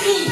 see.